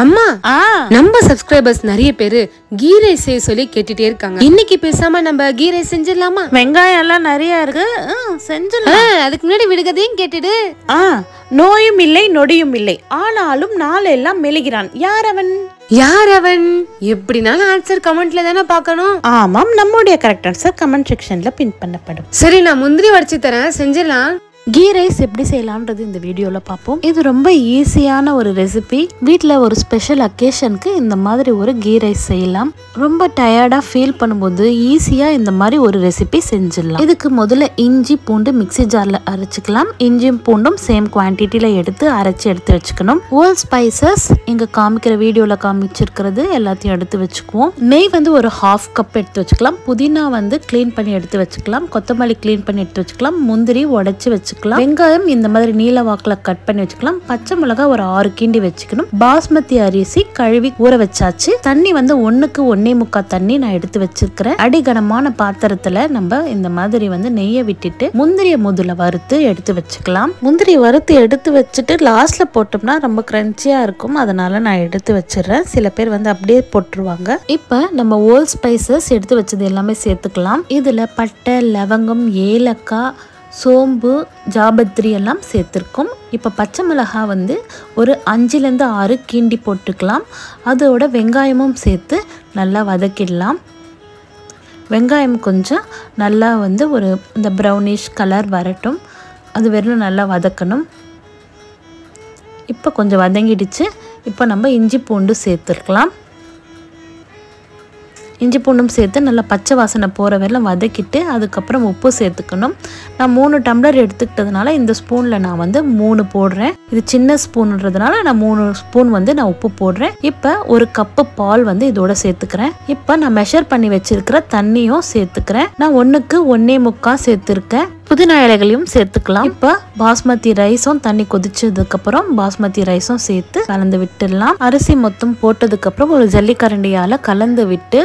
அம்மா ஆ. நம்ம சப்ஸ்கிரைபர்ஸ் நிறைய பேரு கீ ரைஸ் செய்ய சொல்லி கேட்டுட்டே இருக்காங்க. இன்னைக்கு பேசாம நம்ம கீ ரைஸ் செஞ்சிடலாமா? வெங்காயம் எல்லாம் நிறைய இருக்கு. செஞ்சிடலாம். அதுக்கு முன்னாடி விடுகதையும் கேட்டுடு. ஆ நோயும் இல்லை நொடியும் இல்லை. ஆனாலும் நாளெல்லாம் மெழுகிறான் யார் அவன் யார் அவன் எப்படினாலும் ஆன்சர் கமெண்ட்ல தானே பார்க்கணும். ஆமாம் நம்முடைய கரெக்ட் ஆன்சர் கமெண்ட் செக்ஷன்ல பின் பண்ணப்படும். சரி நான் முந்திரி வடிச்சு தரேன். செஞ்சிடலாம். கீ ரைஸ் எப்படி செய்யலான்றது இந்த வீடியோவில் பார்ப்போம். இது ரொம்ப ஈஸியான ஒரு ரெசிபி. வீட்டில் ஒரு ஸ்பெஷல் அக்கேஷனுக்கு இந்த மாதிரி ஒரு கீ ரைஸ் செய்யலாம். ரொம்ப டயர்டாக ஃபீல் பண்ணும்போது ஈஸியாக இந்த மாதிரி ஒரு ரெசிபி செஞ்சிடலாம். இதுக்கு முதல்ல இஞ்சி பூண்டு மிக்ஸி ஜாரில் அரைச்சிக்கலாம். இஞ்சியும் பூண்டும் சேம் குவான்டிட்டியில் எடுத்து அரைச்சி எடுத்து வச்சுக்கணும். ஹோல் ஸ்பைசஸ் இங்கே காமிக்கிற வீடியோவில் காமிச்சிருக்கிறது எல்லாத்தையும் எடுத்து வச்சுக்குவோம். நெய் வந்து ஒரு ஹாஃப் கப் எடுத்து வச்சுக்கலாம். புதினா வந்து க்ளீன் பண்ணி எடுத்து வச்சுக்கலாம். கொத்தமல்லி க்ளீன் பண்ணி எடுத்து வச்சுக்கலாம். முந்திரி உடைச்சு வச்சுக்கலாம். வெங்காயம் இந்த மாதிரி நீல வாக்குல கட் பண்ணி வச்சுக்கலாம். பச்சை மிளகாய் ஒரு ஆறு கிண்டி வச்சுக்கணும். பாஸ்மதி அரிசி கழுவி ஊற வச்சாச்சு. தண்ணி வந்து ஒன்றுக்கு ஒன்னே முக்கா தண்ணி நான் எடுத்து வச்சிருக்கிறேன். அடிகனமான பாத்திரத்துல நம்ம இந்த மாதிரி வந்து நெய்யை விட்டுட்டு முந்திரிய முதல்ல வறுத்து எடுத்து வச்சுக்கலாம். முந்திரி வறுத்து எடுத்து வச்சுட்டு லாஸ்ட்ல போட்டோம்னா ரொம்ப கிரன்ச்சியா இருக்கும். அதனால நான் எடுத்து வச்சிடுறேன். சில பேர் வந்து அப்படியே போட்டுருவாங்க. இப்போ நம்ம ஓல் ஸ்பைசஸ் எடுத்து வச்சது எல்லாமே சேர்த்துக்கலாம். இதுல பட்டை லவங்கம் ஏலக்காய் சோம்பு ஜாபத்ரி எல்லாம் சேர்த்துருக்கோம். இப்போ பச்சை மிளகாய் வந்து ஒரு அஞ்சுலேருந்து ஆறு கீண்டி போட்டுக்கலாம். அதோட வெங்காயமும் சேர்த்து நல்லா வதக்கிடலாம். வெங்காயம் கொஞ்சம் நல்லா வந்து ஒரு இந்த ப்ரௌனிஷ் கலர் வரட்டும். அது வெறும் நல்லா வதக்கணும். இப்போ கொஞ்சம் வதங்கிடுச்சு. இப்போ நம்ம இஞ்சி பூண்டு சேர்த்துருக்கலாம். இஞ்சி பூண்டும் சேர்த்து நல்லா பச்சை வாசனை போகிற வரையிலும் வதக்கிட்டு அதுக்கப்புறம் உப்பு சேர்த்துக்கணும். நான் மூணு டம்ளர் எடுத்துக்கிட்டதுனால இந்த ஸ்பூனில் நான் வந்து மூணு போடுறேன். இது சின்ன ஸ்பூன்ன்றதுனால நான் மூணு ஸ்பூன் வந்து நான் உப்பு போடுறேன். இப்போ ஒரு கப்பு பால் வந்து இதோட சேர்த்துக்கிறேன். இப்போ நான் மெஷர் பண்ணி வச்சிருக்கிற தண்ணியும் சேர்த்துக்கிறேன். நான் ஒன்றுக்கு ஒன்னே முக்கா சேர்த்துருக்கேன். புதினா இலைகளையும் சேர்த்துக்கலாம். இப்போ பாஸ்மதி ரைஸும் தண்ணி கொதிச்சதுக்கு அப்புறம் பாஸ்மதி ரைஸும் சேர்த்து கலந்து விட்டுடலாம். அரிசி மொத்தம் போட்டதுக்கு அப்புறம் ஒரு ஜல்லிக்கரண்டியால கலந்து விட்டு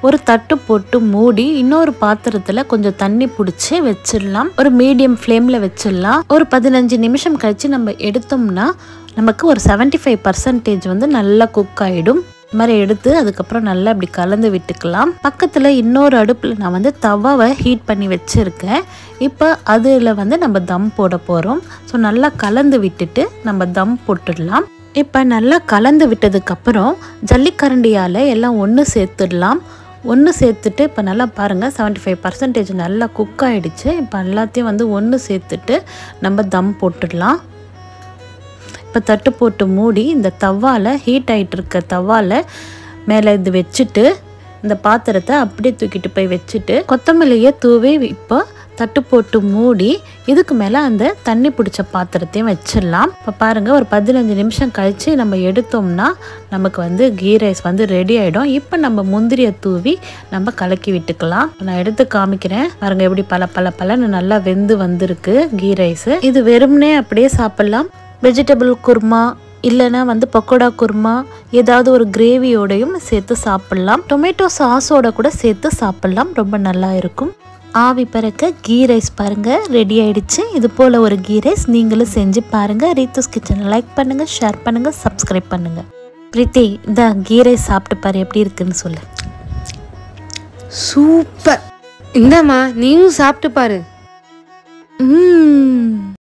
ஒரு தட்டு போட்டு மூடி இன்னொரு பாத்திரத்துல கொஞ்சம் தண்ணி பிடிச்சி வச்சிடலாம். ஒரு மீடியம் ஃப்ளேம்ல வச்சிடலாம். ஒரு பதினஞ்சு நிமிஷம் கழிச்சு நம்ம எடுத்தோம்னா நமக்கு ஒரு 75% ஃபைவ் பர்சன்டேஜ் வந்து நல்லா குக் ஆகிடும் இது மாதிரி எடுத்து அதுக்கப்புறம் நல்லா இப்படி கலந்து விட்டுக்கலாம். பக்கத்தில் இன்னொரு அடுப்பில் நான் வந்து தவாவை ஹீட் பண்ணி வச்சுருக்கேன். இப்போ அதில் வந்து நம்ம தம் போட போகிறோம் ஸோ நல்லா கலந்து விட்டுட்டு நம்ம தம் போட்டுடலாம். இப்போ நல்லா கலந்து விட்டதுக்கப்புறம் ஜல்லிக்கரண்டியால் எல்லாம் ஒன்று சேர்த்துடலாம். ஒன்று சேர்த்துட்டு இப்போ நல்லா பாருங்கள் 75% ஃபைவ் பர்சன்டேஜ் நல்லா குக் ஆகிடுச்சு இப்போ எல்லாத்தையும் வந்து ஒன்று சேர்த்துட்டு நம்ம தம் போட்டுடலாம். இப்போ தட்டு போட்டு மூடி இந்த தவால ஹீட் ஆகிட்டு இருக்க தவால மேலே இது வச்சுட்டு இந்த பாத்திரத்தை அப்படியே தூக்கிட்டு போய் வச்சுட்டு கொத்தமல்லியை தூவி இப்போ தட்டு போட்டு மூடி இதுக்கு மேலே அந்த தண்ணி பிடிச்ச பாத்திரத்தையும் வச்சிடலாம். இப்போ பாருங்கள் ஒரு பதினஞ்சு நிமிஷம் கழித்து நம்ம எடுத்தோம்னா நமக்கு வந்து கீ ரைஸ் வந்து ரெடி ஆகிடும் இப்போ நம்ம முந்திரியை தூவி நம்ம கலக்கி விட்டுக்கலாம். நான் எடுத்து காமிக்கிறேன். பாருங்கள் எப்படி பல பல பலன்னு நல்லா வெந்து வந்திருக்கு கீ ரைஸு. இது வெறும்னே அப்படியே சாப்பிட்லாம். வெஜிடபிள் குருமா இல்லைன்னா வந்து பக்கோடா குருமா ஏதாவது ஒரு கிரேவியோடையும் சேர்த்து சாப்பிட்லாம். டொமேட்டோ சாஸோட கூட சேர்த்து சாப்பிட்லாம். ரொம்ப நல்லா இருக்கும். ஆவி பறக்க கீ ரைஸ் பாருங்கள் ரெடி ஆயிடுச்சு. இது போல் ஒரு கீ ரைஸ் நீங்களும் செஞ்சு பாருங்கள் ரீத்துஸ் கிச்சனை லைக் பண்ணுங்கள் ஷேர் பண்ணுங்கள் சப்ஸ்கிரைப் பண்ணுங்கள் பிரீத்தி இந்த கீ ரைஸ் சாப்பிட்டு பாரு எப்படி இருக்குன்னு சொல்லு. சூப்பர் இந்தாம்மா நீயும் சாப்பிட்டு பாரு. ம்